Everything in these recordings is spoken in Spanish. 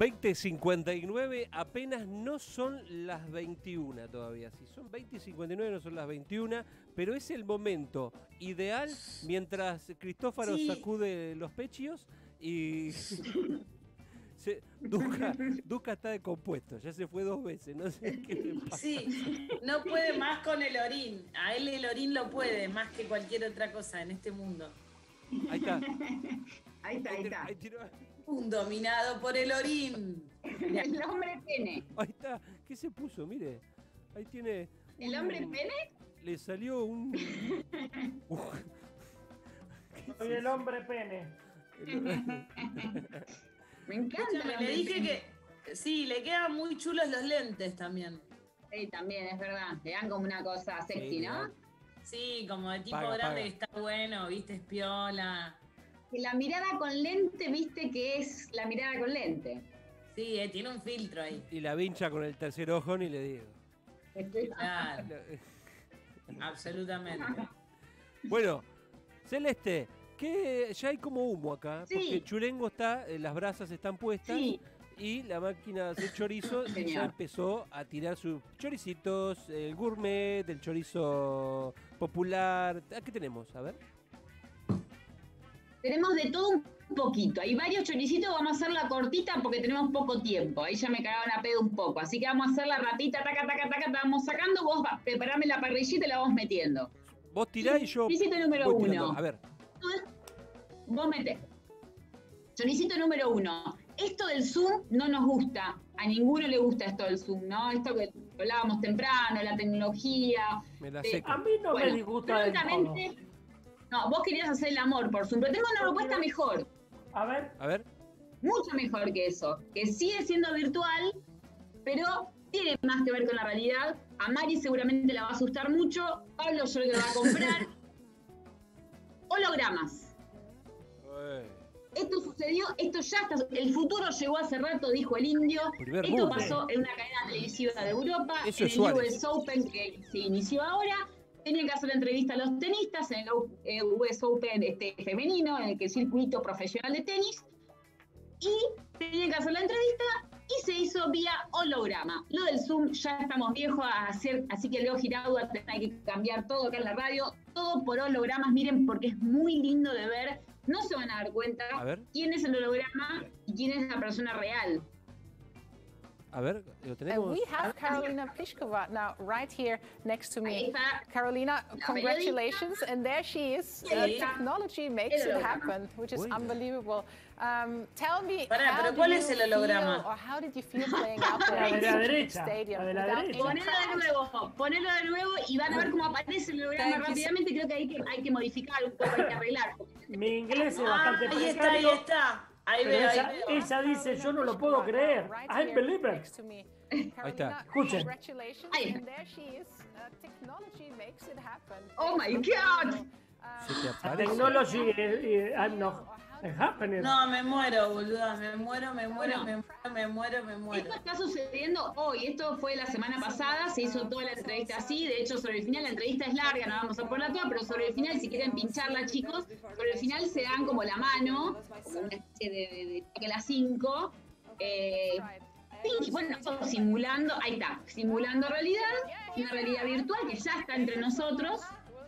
20.59, apenas no son las 21 todavía. Si son 20.59 no son las 21, pero es el momento ideal mientras Cristófaro Sí. sacude los pechios y... se- Duca, Duca está decompuesto, ya se fue dos veces, no sé qué le pasa. Sí, no puede más con el orín. A él el orín lo puede más que cualquier otra cosa en este mundo. Ahí está. Ahí está, ahí está. Ahí tiró- Un dominado por el orín. El hombre pene. ahí está. ¿Qué se puso? Mire. Ahí tiene. ¿El un- hombre pene? Le salió un. Soy el hombre pene. Me encanta. Escúchame, le dije pene. que sí, le quedan muy chulos los lentes también. Sí, también, es verdad. Le dan como una cosa sexy, Sí, ¿no? Sí, como de tipo Paga, grande paga. que está bueno, viste, es piola. Y la mirada con lente, viste que es la mirada con lente. Sí, eh, tiene un filtro ahí. Y la vincha con el tercer ojo, ni le digo. Claro, absolutamente. Bueno, Celeste, que ya hay como humo acá, Sí. porque Chulengo está, eh, las brasas están puestas Sí. y la máquina de hacer chorizo ya empezó a tirar sus choricitos, el gourmet, el chorizo popular. ¿A qué tenemos? A ver. Tenemos de todo un poquito. Hay varios choricitos, vamos a hacerla cortita porque tenemos poco tiempo. Ahí ya me cagaban a pedo un poco. Así que vamos a hacerla rapidita, taca, taca, taca, la vamos sacando. Vos va- preparame la parrillita y la vamos metiendo. Vos tirás y yo. Choricito número voy tirando. uno. A ver. Vos metés. Choricito número uno. Esto del Zoom no nos gusta. A ninguno le gusta esto del Zoom, ¿no? Esto que hablábamos temprano, la tecnología. Me la de- seco. A mí no me disgusta prontamente- No, vos querías hacer el amor por Zoom, pero tengo una propuesta mejor. A ver, A ver. mucho mejor que eso, que sigue siendo virtual, pero tiene más que ver con la realidad. A Mari seguramente la va a asustar mucho, Pablo yo creo que lo va a comprar. Hologramas. Esto sucedió, esto ya está, el futuro llegó hace rato, dijo el indio. Primer esto pasó en una cadena televisiva de Europa, Eso en el. US Open que se inició ahora. Tenían que hacer la entrevista a los tenistas en el U- eh, US Open este, femenino, en el circuito profesional de tenis. Y tenían que hacer la entrevista y se hizo vía holograma. Lo del Zoom ya estamos viejos a hacer, así que Leo Giraudo hay que cambiar todo acá en la radio, todo por hologramas, miren, porque es muy lindo de ver. No se van a dar cuenta A quién es el holograma y quién es la persona real. A ver, lo And tenemos. we have Carolina Pliskova now right here next to me. Carolina, La congratulations. And there she is. Uh, Ahí está. technology makes it happen, which is unbelievable. Um, tell me, Pará, how do ¿cuál you es el feel, holograma? or how did you feel playing out there in derecha, stadium Ponelo de nuevo, ponelo de nuevo y van a ver cómo aparece el holograma rápidamente. Creo que hay que, hay que modificar un poco, hay que arreglar. mi inglés es Ah, bastante ahí está, ahí precario. está. Ahí Pero veo, ahí ella, veo. ella dice, yo no lo puedo creer. I believe it. me. está. Escuchen. congratulations. Ahí. And there she is. Uh. Oh my God. Se te Um, aparece. Technology, eh, I'm not happening. No, me muero, boluda. Me muero, me muero, me muero, me muero, me muero. Esto está sucediendo hoy, esto fue la semana pasada, se hizo toda la entrevista así, de hecho sobre el final la entrevista es larga, no vamos a ponerla toda, pero sobre el final, si quieren pincharla chicos, sobre el final se dan como la mano, como una especie de, de, de- que las cinco, eh, bueno, simulando, ahí está, simulando realidad, una realidad virtual que ya está entre nosotros,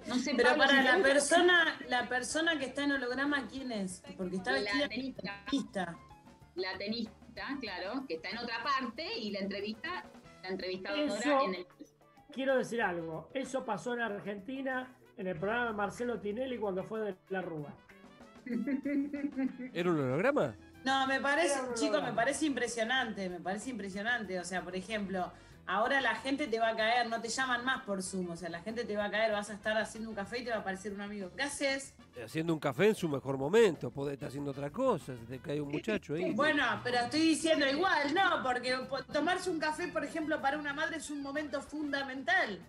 no sé, Pero Pablo, para si la persona, la persona que está en holograma, ¿quién es? Porque está La vestida de tenista. tenista. la tenista, claro, que está en otra parte, y la entrevista, la entrevistadora Eso- en el... Quiero decir algo. Eso pasó en Argentina en el programa de Marcelo Tinelli cuando fue de la Rúa. ¿Era un holograma? No, me parece, chicos, me parece impresionante, me parece impresionante. O sea, por ejemplo, ahora la gente te va a caer, no te llaman más por Zoom, o sea, la gente te va a caer, vas a estar haciendo un café y te va a aparecer un amigo. ¿Qué haces? Haciendo un café en su mejor momento. Podés estar haciendo otra cosa. Se te cae un muchacho ahí. Bueno, pero estoy diciendo igual, no, porque po- tomarse un café, por ejemplo, para una madre es un momento fundamental.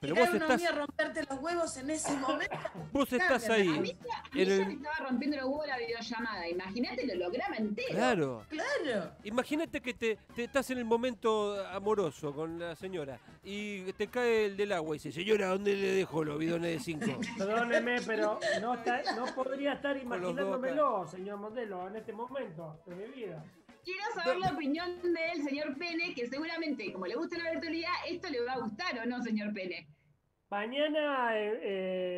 Pero vos estás, a romperte los huevos en ese momento. vos estás Cambia, A mí, ahí. ya- a mí En ya el- me estaba rompiendo los huevos la videollamada. Imagínate el holograma entero. Claro. Claro. Imagínate que te, te estás en el momento amoroso con la señora y te cae el del agua y dice, señora, ¿dónde le dejo los bidones de 5? Perdóneme, pero no, está- no podría estar imaginándomelo, señor modelo, en este momento de mi vida. Quiero saber la opinión del señor Pene, que seguramente, como le gusta la virtualidad, esto le va a gustar o no, señor Pene. Mañana eh,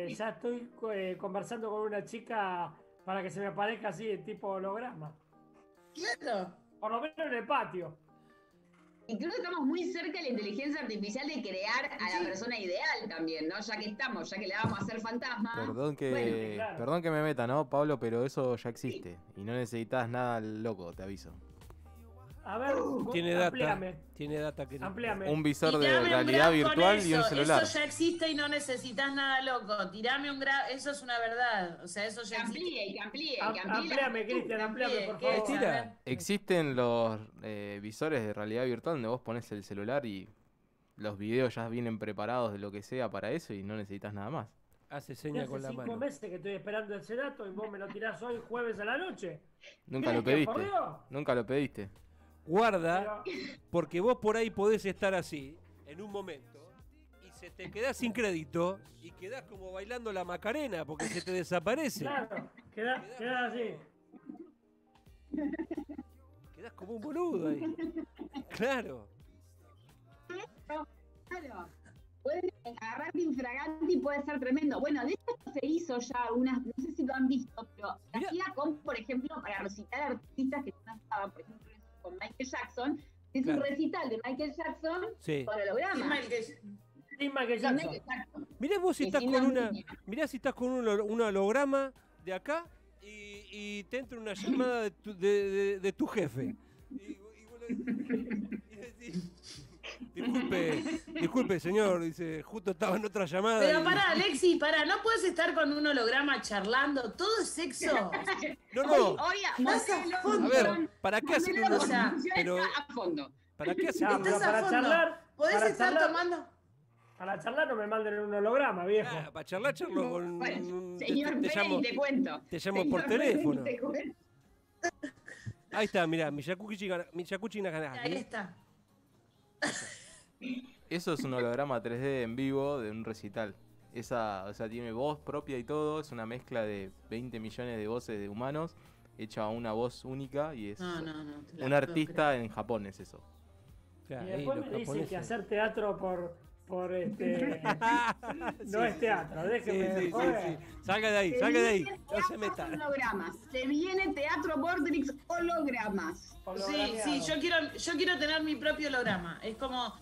eh, ya estoy eh, conversando con una chica para que se me aparezca así de tipo holograma. Claro. Por lo menos en el patio. Incluso estamos muy cerca de la inteligencia artificial de crear a la persona ideal también, ¿no? Ya que estamos, ya que le vamos a hacer fantasma. Perdón que, Bueno, claro. perdón que me meta, ¿no, Pablo? Pero eso ya existe. Y no necesitas nada loco, te aviso. A ver, Tiene data. Tiene data que no. Amplíame. Un visor de Tirame realidad virtual y un celular. Eso ya existe y no necesitas nada loco. Tirame un graph, eso es una verdad. O sea, eso Que ya existe. amplíe, que amplíe, Am- que amplíe. amplíame, Cristian, amplíame, por ¿Qué? favor. Tira. Existen los eh, visores de realidad virtual donde vos pones el celular y los videos ya vienen preparados de lo que sea para eso y no necesitas nada más. Hace seña hace con la cinco mano. meses que estoy esperando ese dato y vos me lo tirás hoy jueves a la noche. Nunca lo ¿Qué, por pediste. Dios? Nunca lo pediste. Guarda, porque vos por ahí podés estar así, en un momento, y se te quedás sin crédito y quedás como bailando la macarena porque se te desaparece. Claro, queda, queda así. Quedás como un boludo ahí. Claro. Claro. Pueden agarrarte infraganti y puede ser tremendo. Bueno, de hecho se hizo ya algunas, no sé si lo han visto, pero se Mirá. hacía con, por ejemplo, para recitar artistas que no estaban, por ejemplo, con Michael Jackson, es Claro. un recital de Michael Jackson Sí. con holograma. Michael Jackson. Mirá vos si estás con una. Mirá si estás con un, holo- un holograma de acá y, y te entra una llamada de tu, de, de- de tu jefe. Y, y disculpe, disculpe, señor, dice, justo estaba en otra llamada. Pero y- pará, Alexi, pará, no puedes estar con un holograma charlando. Todo es sexo. No, no. A modelo, fondo. A ver, ¿para qué hacen modelo un con o sea, pero- a fondo. ¿Para qué hacen Ya, un pero Estás a para fondo. charlar, Podés para estar charlar, tomando. para charlar no me manden un holograma, viejo. Ah, para charlar, charlo con. Bueno, te- señor te, Pérez, llamo, te cuento. te llamo por Señor teléfono. te. Ahí está, mirá, Miyakuchi Miyakuchi Ahí Naganaki. está. Eso es un holograma 3D en vivo de un recital. Esa, o sea, tiene voz propia y todo. Es una mezcla de 20 millones de voces de humanos hecha a una voz única y es No, no, no. te la un artista en japonés eso. Claro, Y después me dicen que hacer teatro por, por este. Sí, no es teatro, sí. déjeme Sí, sí. Salga de ahí, Se salga de ahí. viene No se teatro meta. Hologramas. Se viene Teatro Vortrix hologramas. Sí, sí, yo quiero, yo quiero tener mi propio holograma. Es como.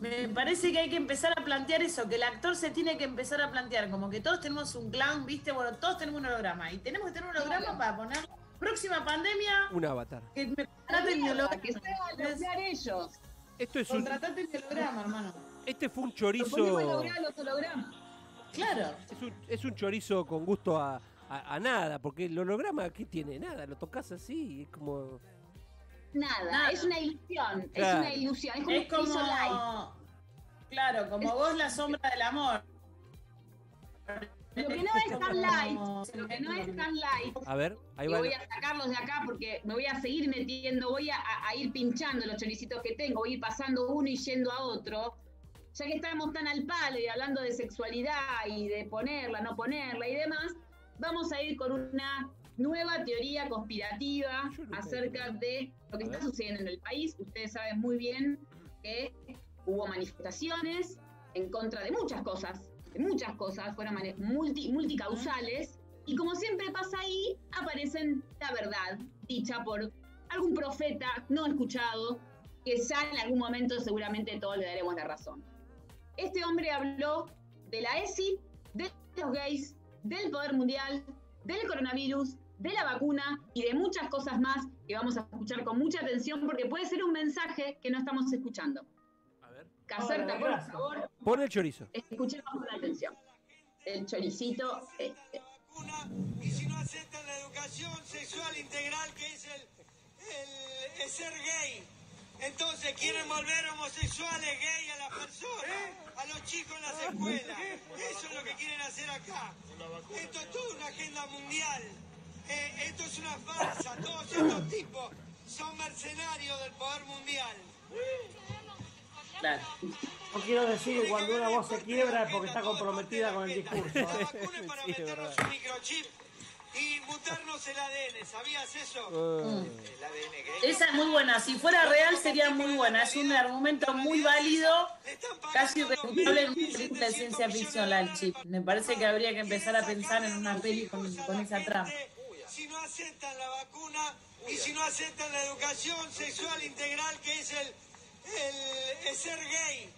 Me parece que hay que empezar a plantear eso, que el actor se tiene que empezar a plantear, como que todos tenemos un clown, ¿viste? Bueno, todos tenemos un holograma. Y tenemos que tener un holograma Claro. para poner. Próxima pandemia, Un avatar. que me contraten mi holograma. que se van a ellos. Esto es un, Contratate mi holograma, hermano. este fue un chorizo. los hologramas. Claro. Es un, es un chorizo con gusto a, a- a nada, porque el holograma, ¿qué tiene? Nada, lo tocas así, es como. Nada, Nada. es una ilusión. Es una ilusión. Es como, Es como. Claro, como vos la sombra del amor. Lo que no es tan light, lo que no es tan light, A ver, ahí y va. voy a sacarlos de acá porque me voy a seguir metiendo, voy a, a- a ir pinchando los choricitos que tengo, voy a ir pasando uno y yendo a otro. Ya que estamos tan al palo y hablando de sexualidad y de ponerla, no ponerla y demás, vamos a ir con una nueva teoría conspirativa acerca de lo que está sucediendo en el país. Ustedes saben muy bien que hubo manifestaciones en contra de muchas cosas, de muchas cosas, fueron multi, multicausales, y como siempre pasa ahí, aparecen la verdad, dicha por algún profeta no escuchado, que ya en algún momento seguramente todos le daremos la razón. Este hombre habló de la ESI, de los gays, del poder mundial, del coronavirus, de la vacuna y de muchas cosas más que vamos a escuchar con mucha atención porque puede ser un mensaje que no estamos escuchando. A ver. Caserta, por favor, Pon el chorizo. escuchemos con atención. El choricito. vacuna y si no aceptan la educación sexual integral que es el, el- el ser gay. Entonces quieren volver homosexuales gay a las personas, a los chicos en las escuelas. Eso es lo que quieren hacer acá. Esto es toda una agenda mundial. Eh, esto es una farsa. Todos estos tipos son mercenarios del poder mundial. Claro. No quiero decir que cuando una voz se quiebra es porque está comprometida con el discurso. La vacuna es para Sí, es meternos verdad. un microchip y mutarnos el ADN. ¿Sabías eso? El ADN gay. Esa es muy buena. Si fuera real sería muy buena. Es un argumento muy válido, casi irrefutable en una película de ciencia ficción, la del chip. Me parece que habría que empezar a pensar en una peli con, con esa trama. Si no aceptan la vacuna y si no aceptan la educación sexual integral que es el, el, el ser gay.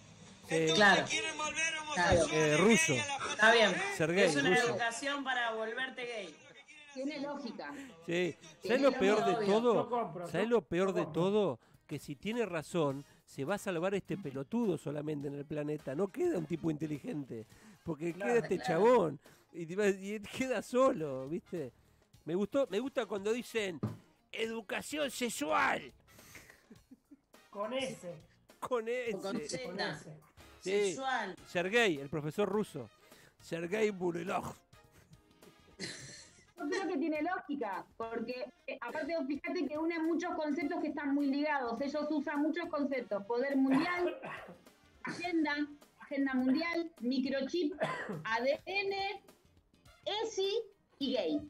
Entonces Claro. quieren volver Claro. homosexuales Eh, gay ruso. a la Está bien. Ser gay, es una ruso. educación para volverte gay. Tiene lógica. Sí. ¿Sabes Tiene lo lo peor de obvio. todo? ¿Sabes lo peor de todo? Que si tiene razón, se va a salvar este pelotudo solamente en el planeta. No queda un tipo inteligente. Porque Claro, queda este claro. chabón. Y, te va- y queda solo, ¿viste? Me gustó, me gusta cuando dicen educación sexual. Con ese. Con ese. Con Con Z. ese. Sí. Sexual. Sergei, el profesor ruso. Sergei Burilov. Yo creo que tiene lógica, porque eh, aparte fíjate que une muchos conceptos que están muy ligados. Ellos usan muchos conceptos: poder mundial, agenda, agenda mundial, microchip, ADN, ESI y gay.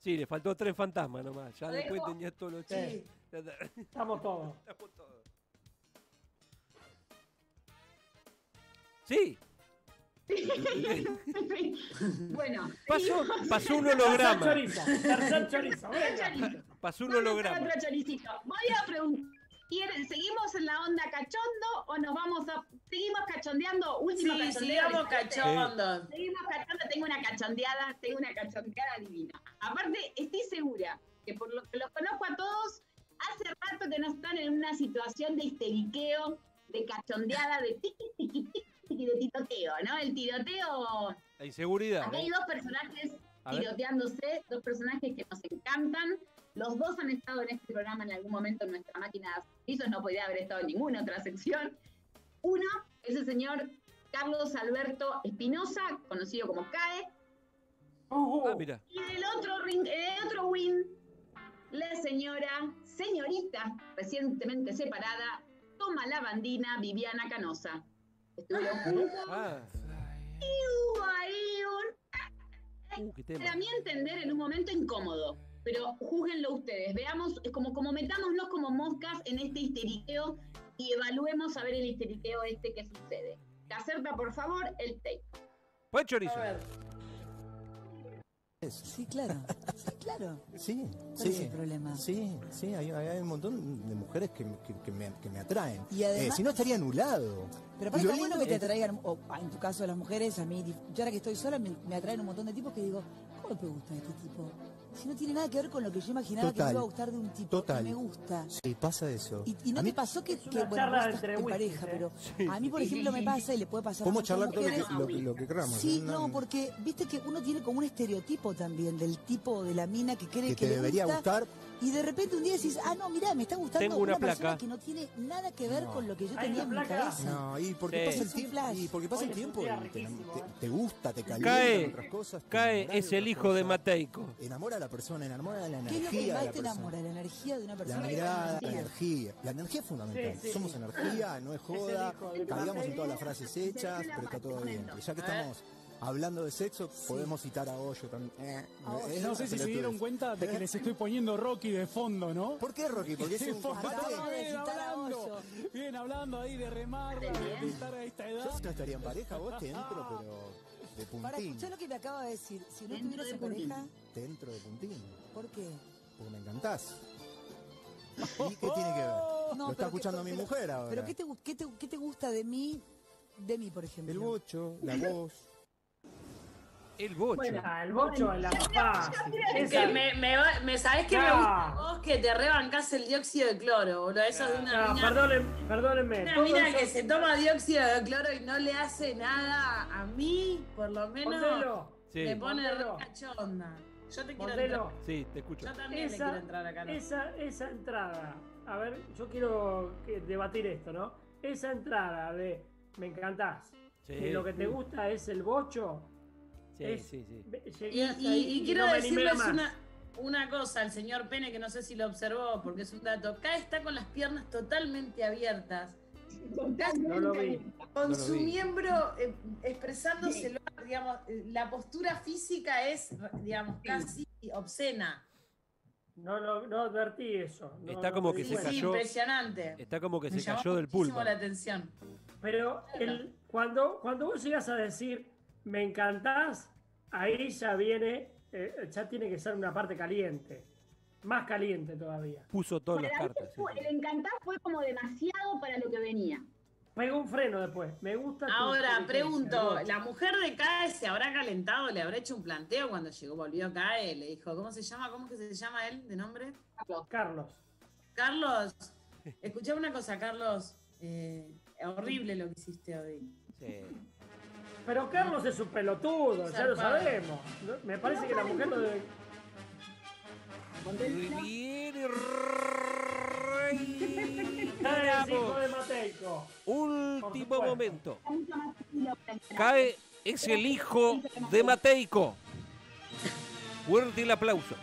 Sí, le faltó tres fantasmas nomás. Ya después dejo. tenía todos los chistes. Estamos todos. Estamos todos. Sí, bueno, pasó, pasó un Tercer holograma. chorizo. Tercer chorizo. Venga. Pasó un holograma. Voy a preguntar. ¿Quieren- ¿Seguimos en la onda cachondo o nos vamos a. Seguimos cachondeando? Último Sí, cachondeo, sigamos cachondos. Seguimos cachando, tengo una cachondeada, tengo una cachondeada divina. Aparte, estoy segura que por lo que los conozco a todos, hace rato que no están en una situación de histeriqueo, de cachondeada, de tiqui, tiqui, tiqui, tiqui, de tiroteo, ¿no? El tiroteo. La inseguridad. Acá hay dos personajes. Tiroteándose, dos personajes que nos encantan. Los dos han estado en este programa en algún momento en nuestra máquina de ejercicios, no podría haber estado en ninguna otra sección. Uno es el señor Carlos Alberto Espinosa, conocido como CAE, Uh, Ah, mira. y en el otro ring, en el otro win, la señora, señorita, recientemente separada, toma la bandina Viviana Canosa. Estuvieron juntos Ah, y hubo ahí un uh, qué tema. Para mí entender en un momento incómodo, pero júzguenlo ustedes. Veamos, es como, como metámonos como moscas en este histeriqueo y evaluemos a ver el histeriqueo este que sucede. Caserta, por favor, el tape. Buen chorizo. A ver. Sí, claro. Sí, claro. Sí, ¿Cuál sí. es el problema? Sí, sí, hay, hay un montón de mujeres que, que- que me, que me atraen. Y además- Eh, si no, estaría anulado. Pero está bueno que te atraigan, o ah, en tu caso las mujeres, a mí, yo ahora que estoy sola me, me atraen un montón de tipos que digo, ¿cómo te gusta este tipo? Si no tiene nada que ver con lo que yo imaginaba que me iba a gustar de un tipo total. y me gusta. Sí, pasa eso. Y, y no A te mí- pasó que, que bueno, vos estás entre en pareja, ¿eh? pero a mí, por ejemplo, me pasa y le puede pasar a muchas charlar todo lo que, lo, que- lo que queramos. Sí, no, porque viste que uno tiene como un estereotipo también del tipo de la mina que cree que que, te le debería gusta, gustar. Y de repente un día decís, ah, no, mirá, me está gustando Tengo una persona placa. que no tiene nada que ver No. con lo que yo Hay tenía en mi cabeza. No, y porque Sí. pasa el tiempo, y porque pasa el tiempo te, riquísimo, te- ¿eh? te gusta, te calienta Cae, otras cosas. cae es el hijo de. Mateico. Enamora a la persona, enamora de la ¿Qué es lo energía que más la te persona. enamora? La energía de una La persona. mirada, la energía. La energía es fundamental. Sí, sí. Somos energía, no es joda. Caigamos en todas las frases hechas, pero está todo bien. Y ya que estamos hablando de sexo, podemos citar a Hoyo también. Eh, es No sé si se dieron cuenta de que les estoy poniendo Rocky de fondo, ¿no? ¿Por qué, Rocky? Porque es un combate. de Bien hablando, bien hablando ahí de remar, de estar a esta edad. Yo no estaría en pareja, vos te entro, pero de Para puntín. escuchar lo que me acaba de decir, si no Dentro de en pareja, Te entro de puntín. ¿por qué? Porque me encantás. ¿Y qué tiene que ver? No, Lo pero está que- escuchando mi pero- mujer ahora. ¿Pero qué te, qué, te, qué te gusta de mí, de mí, por ejemplo? El bocho, la voz. El bocho. Bueno, el bocho es la. Es que me, me, me sabés que me gusta vos que te rebancás el dióxido de cloro, boludo. Eso de una No, mina, perdónenme, perdónenme. una todo mina eso- que se toma dióxido de cloro y no le hace nada a mí, por lo menos Modelo, Sí, me pone re Modelo. cachonda. Yo te quiero modelo. entrar. sí, te escucho. Yo también le Esa, quiero entrar acá. ¿no? esa, esa entrada, a ver, yo quiero debatir esto, ¿no? Esa entrada de me encantás, Sí, y lo que te gusta es el bocho, sí, es- sí, sí. ve- Y, quiero no decirles una, una cosa al señor Pene que no sé si lo observó porque es un dato. Acá está con las piernas totalmente abiertas, No lo vi. con No lo su vi. miembro eh, expresándoselo digamos, la postura física es, digamos, casi obscena. No, no, no advertí eso. no- Está como que se Sí, cayó. impresionante. Está como que Me se cayó del pulpo. la atención. Pero el, cuando, cuando vos llegas a decir me encantás, ahí ya viene, eh, ya tiene que ser una parte caliente. Más caliente todavía. Puso todas las Para mí cartas. sí, fue- sí. el encantar fue como demasiado para lo que venía. Pegó un freno después. Me gusta. Ahora, pregunto. ¿la mujer de CAE se habrá calentado? ¿Le habrá hecho un planteo cuando llegó, volvió CAE? Le dijo, ¿cómo se llama? ¿Cómo que se llama él de nombre? Carlos. Carlos, escuchame una cosa, Carlos. eh, horrible lo que hiciste hoy. Sí. Pero Carlos es un pelotudo, ya lo sabemos. Me parece que la mujer lo debe. Viene Rey ¡Eh, hijo Bravo. de Mateico! Último momento. Cae, es el hijo de Mateico. Fuerte el aplauso.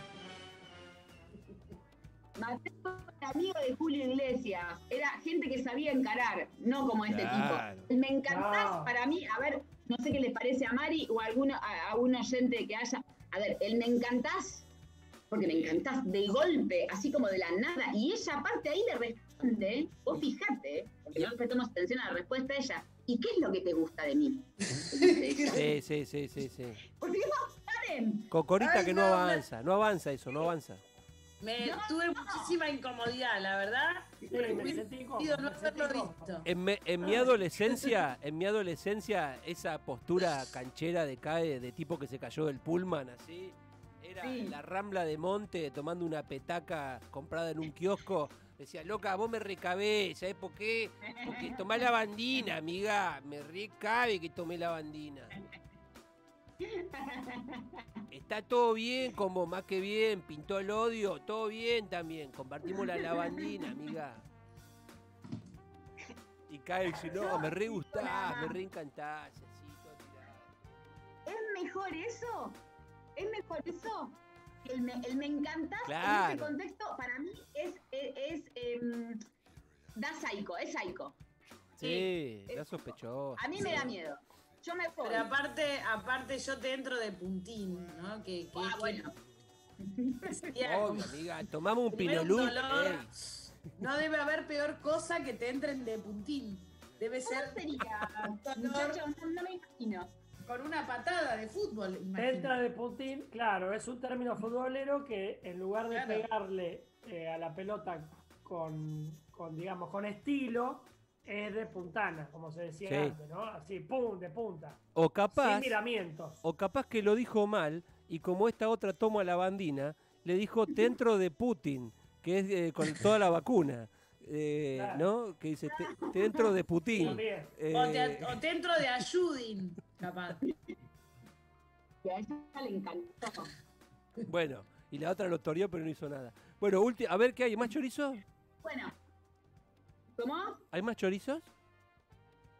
Mateo era amigo de Julio Iglesias. Era gente que sabía encarar, no como este Claro. tipo. Me encantás No. para mí, a ver, no sé qué les parece a Mari o a, alguno, a, a un oyente que haya. A ver, el me encantás, porque me encantás de golpe, así como de la nada. Y ella, aparte, ahí le responde, vos fijate, porque no prestamos atención a la respuesta de ella. ¿Y qué es lo que te gusta de mí? Sí, sí, sí, sí, sí. Porque no saben. Cocorita Ay, que no avanza, no avanza eso, no avanza. Me tuve muchísima incomodidad, la verdad. Sí, me sentí incómodo, no visto. En, me- en mi adolescencia, en mi adolescencia, esa postura canchera de cae de tipo que se cayó del pullman así, era Sí. la rambla de monte tomando una petaca comprada en un kiosco. Decía, loca, vos me recabé, ¿sabés por qué? Porque tomé la bandina, amiga. Me recabe que tomé la bandina. Está todo bien, como más que bien, pintó el odio, todo bien también. Compartimos la lavandina, amiga. Y cae y dice, no, me re gustás, me re encantás, así, todo tirado. ¿Es mejor eso? ¿Es mejor eso? El me, el me encantás en este contexto, para mí, es, es, es, em, da psycho, es psycho. Sí, es- ya sospechoso. A mí me da miedo. Yo me voy. Pero aparte, aparte yo te entro de puntín, ¿no? Que, que, Ah, que- bueno. Obvio, amiga, tomamos un pinolú. No debe haber peor cosa que te entren de puntín. Debe ¿Cómo ser sería, muchachos? No, no me imagino. con una patada de fútbol. imagino. Entra de puntín, claro, es un término futbolero que en lugar de Claro. pegarle eh, a la pelota con, con, digamos, con estilo, es de puntana, como se decía Sí. antes, ¿no? Así, pum, de punta. O capaz, Sin miramientos. o capaz que lo dijo mal y como esta otra toma la bandina, le dijo te entro de Putin, que es eh, con toda la vacuna. eh, Claro. ¿No? Que dice te, te entro de Putin. Eh, O, te, o te entro de ayudin, capaz. Y a ella le encantó. bueno, y la otra lo toreó pero no hizo nada. Bueno, ulti- a ver qué hay, ¿más chorizos? Bueno. ¿Cómo? ¿Hay más chorizos?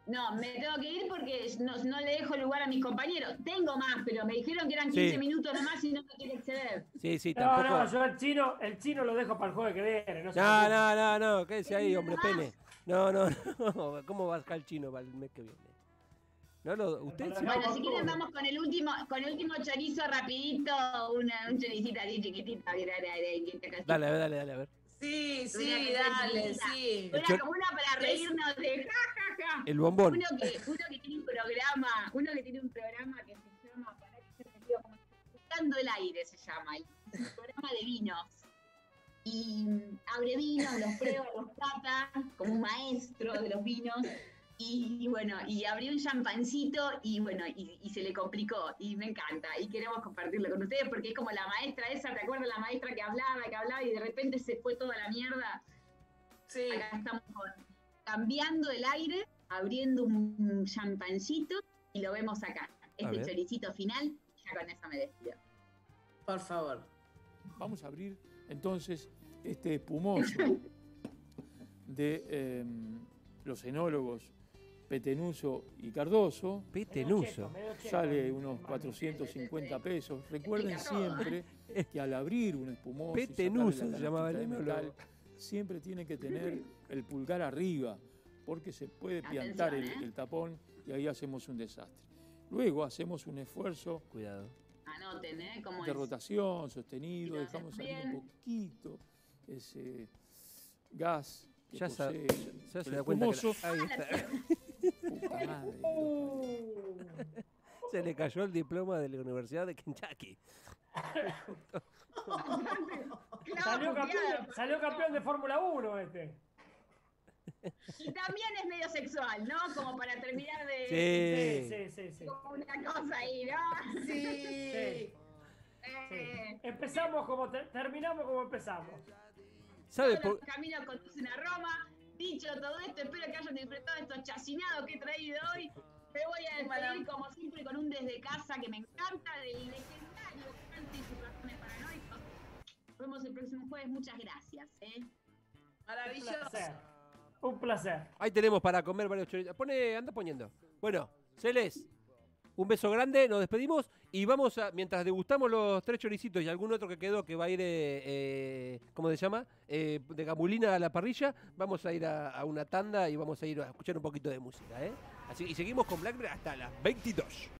No, me tengo que ir porque no, no le dejo lugar a mis compañeros. Tengo más, pero me dijeron que eran 15 Sí. minutos nomás y no me quiere exceder. Sí, sí, No, tampoco. no, yo el chino, el chino lo dejo para el jueves que viene. No, No, no, no, no, quédese ahí, hombre pene. No, no, no. ¿Cómo va a sacar el chino para el mes que viene? No, lo, usted se- Bueno, si quieren vamos con el último, con el último chorizo rapidito, una, un choricito así chiquitito. Dale, a ver, dale, dale, a ver. Sí, sí, Una dale, sí. Era chor- como una para reírnos de ja, ja, ja. El bombón. Uno que, uno que tiene un programa, uno que tiene un programa que se llama, para que se me como Buscando el aire se llama, el programa de vinos. Y mm, abre vinos, los prueba, los trata, como un maestro de los vinos. Y, y bueno, y abrió un champancito y bueno, y, y se le complicó. Y me encanta. Y queremos compartirlo con ustedes porque es como la maestra esa, ¿te acuerdas? La maestra que hablaba, que hablaba y de repente se fue toda la mierda. Sí. Acá estamos con, cambiando el aire, abriendo un champancito y lo vemos acá. Este choricito final, ya con eso me despido. Por favor. Vamos a abrir entonces este espumoso de eh, los enólogos Petenuso y Cardoso. Petenuso. Sale unos 450 pesos. Recuerden siempre que al abrir un espumoso Petenuso se llamaba el metal, siempre tiene que tener el pulgar arriba, porque se puede piantar el, ¿eh? el tapón y ahí hacemos un desastre. Luego hacemos un esfuerzo Cuidado. Anoten, ¿eh? ¿Cómo de es? rotación sostenido, dejamos salir un poquito ese gas que Ya, ya se el da cuenta que espumoso. la- ahí está. Puta madre. Se le cayó el diploma de la Universidad de Kentucky. Salió campeón, de- salió campeón de Fórmula 1 este. Y también es medio sexual, ¿no? Como para terminar de... Sí. Sí, sí, sí. sí. Como una cosa ahí, ¿no? Sí. Sí. Eh, Empezamos como te- terminamos como empezamos. ¿Sabe todos por los caminos conducen a Roma. Dicho todo esto, espero que hayan disfrutado estos chacinados que he traído hoy. Me voy a despedir como siempre con un desde casa que me encanta del legendario Santi y sus razones paranoicos. Nos vemos el próximo jueves. Muchas gracias. ¿eh? Un Maravilloso. placer. Un placer. Ahí tenemos para comer varios chorizos. Pone, anda poniendo. Bueno, Celes, un beso grande, nos despedimos y vamos a, mientras degustamos los tres choricitos y algún otro que quedó que va a ir, eh, eh, ¿cómo se llama? Eh, de gambulina a la parrilla, vamos a ir a, a una tanda y vamos a ir a escuchar un poquito de música, ¿eh? Así, y seguimos con Blackberry hasta las 22.